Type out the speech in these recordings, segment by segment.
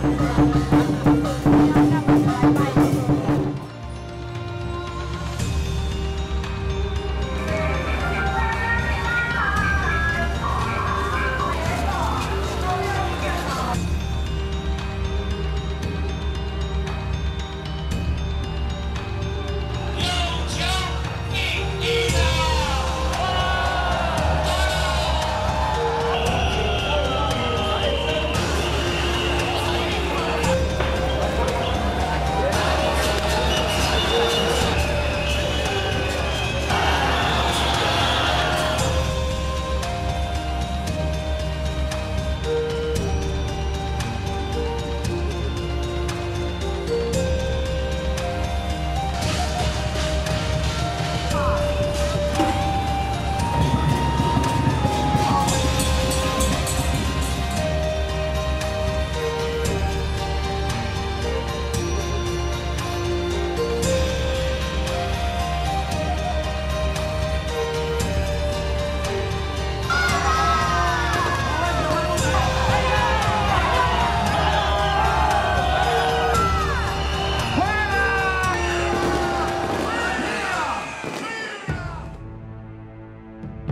Música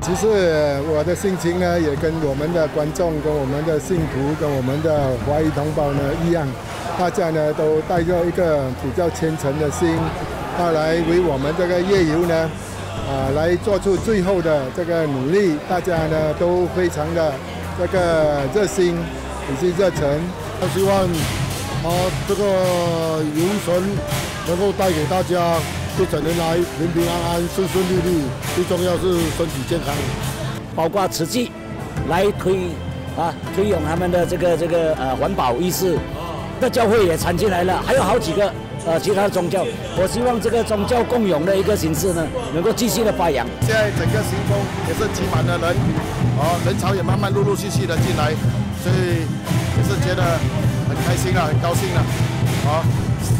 其实我的心情呢，也跟我们的观众、跟我们的信徒、跟我们的华裔同胞呢一样，大家呢都带着一个比较虔诚的心，啊，来为我们这个夜游呢，啊，来做出最后的这个努力。大家呢都非常的这个热心以及热忱。我希望啊，这个游神能够带给大家。这整年来平平安安、顺顺利利，最重要是身体健康。包括慈济来推啊推广他们的这个这个呃环保意识，那教会也参进来了，还有好几个呃其他宗教。我希望这个宗教共融的一个形式呢，能够继续的发扬。现在整个行宫也是挤满了人，哦，人潮也慢慢陆陆续续的进来，所以也是觉得很开心啊，很高兴了。好，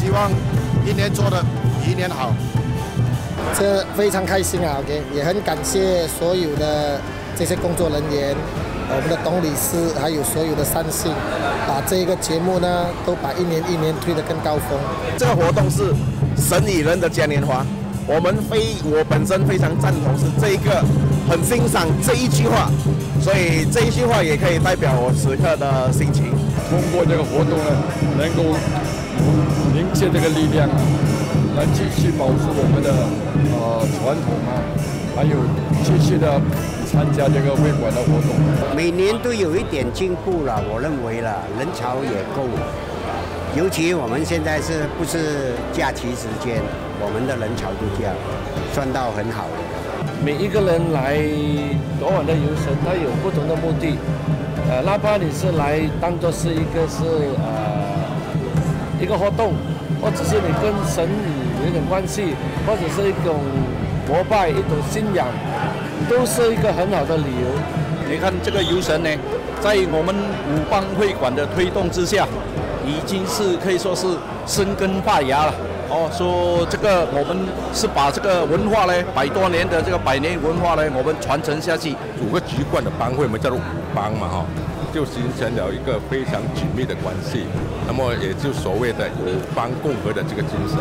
希望一年做的。一年好，这非常开心啊！OK，也很感谢所有的这些工作人员，我们的董理事，还有所有的三信，把这个节目呢，都把一年一年推得更高峰。这个活动是神与人的嘉年华，我们非我本身非常赞同是这一个，很欣赏这一句话，所以这一句话也可以代表我此刻的心情。通过这个活动呢，能够凝结这个力量啊。来继续保持我们的呃传统啊，还有继续的参加这个会馆的活动。每年都有一点进步了，我认为了人潮也够了，尤其我们现在是不是假期时间，我们的人潮度假算到很好的。每一个人来昨晚的游神，他有不同的目的，呃，哪怕你是来当做是一个是呃一个活动，或者是你跟神有点关系，或者是一种膜拜、一种信仰，都是一个很好的理由。你看这个游神呢，在我们五邦会馆的推动之下，已经是可以说是生根发芽了。哦，说这个我们是把这个文化呢，百多年的这个百年文化呢，我们传承下去。五个籍贯的帮会，我们叫做五邦嘛，哈。就形成了一个非常紧密的关系，那么也就所谓的友邦共和的这个精神。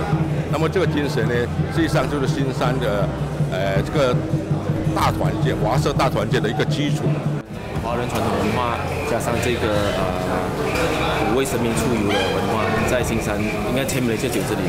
那么这个精神呢，实际上就是新山的呃这个大团结、华社大团结的一个基础。华人传统文化加上这个呃五位神明出游的文化，在新山应该签了一些九字里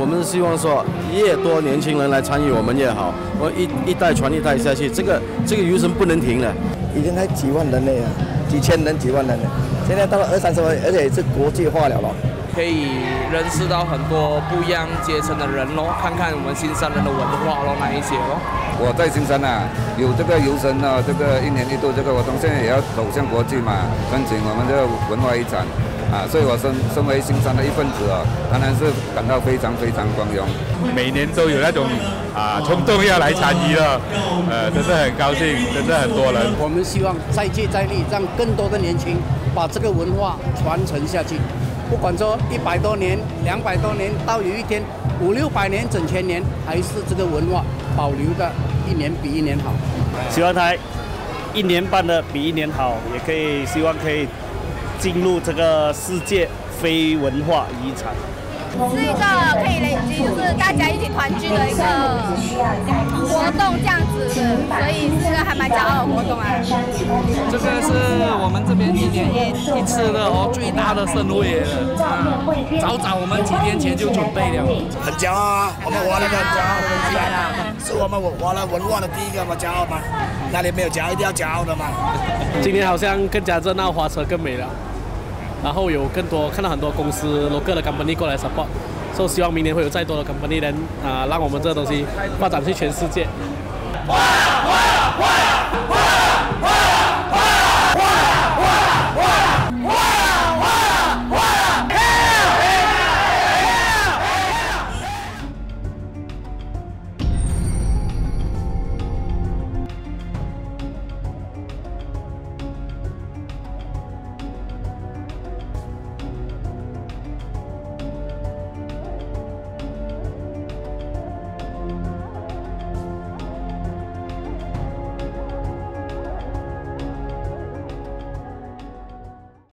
我们希望说，越多年轻人来参与，我们越好。我一一代传一代下去，这个这个游神不能停了。已经才几万人了呀。几千人、几万人的，现在到了二三十万，而且是国际化了咯。可以认识到很多不一样阶层的人咯，看看我们新山人的文化咯，那一些咯。我在新山呐，有这个游神啊，这个一年一度这个活动，现在也要走向国际嘛，申请我们这个文化遗产。啊，所以我身身为新山的一份子啊，当然是感到非常非常光荣。每年都有那种啊冲动要来参与了，呃，真的很高兴，真的很多人。我们希望再接再厉，让更多的年轻把这个文化传承下去。不管说一百多年、两百多年，到有一天五六百年、整千年，还是这个文化保留的一年比一年好。希望它一年办的比一年好，也可以希望可以进入这个世界非文化遗产。是一个可以累积，就是大家一起团聚的一个活动这样子，所以是个还蛮骄傲的活动啊。这个是我们这边一年一一次的哦，最大的盛会了啊！早早我们几天前就准备了，很骄傲啊！我们华人很骄傲的东西来了，是我们华了文化的第一个嘛，骄傲嘛！哪里没有骄傲，一定要骄傲的嘛！今年好像更加热闹，花车更美了。然后有更多看到很多公司 local 的 company 过来 support，所以希望明年会有再多的 company 能啊让我们这个东西发展去全世界。哇哇哇